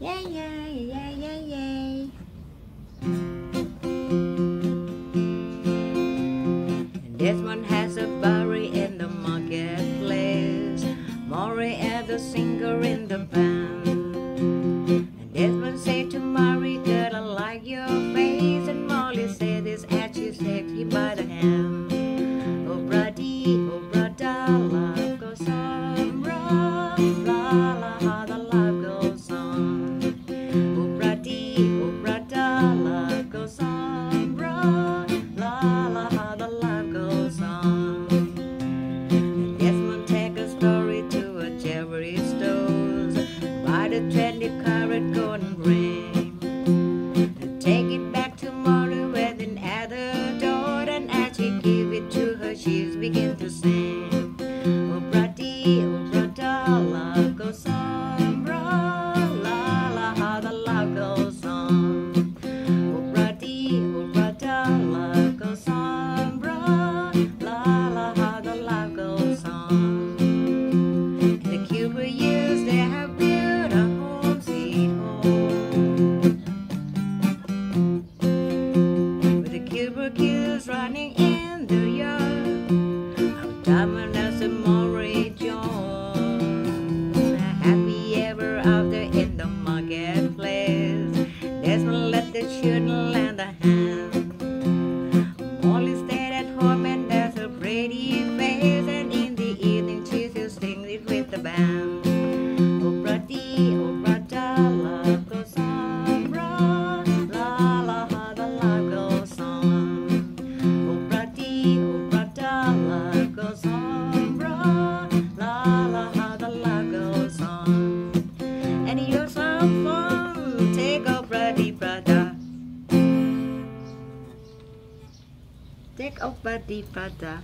Yay, yay, yay, yay, yay. Desmond has a berry in the marketplace. Molly and the singer in the band. The trendy carrot golden ring, and take it back tomorrow at the door. And as he give it to her, she's begin to sing. Oh, bruddy, oh, brother, love goes on, bra, la, la, how the love goes With the Cuba kids running in the yard, I'm diamond as a Molly John. Happy ever after in the marketplace. Desmond let the children lend a hand. Take off, buddy, brother.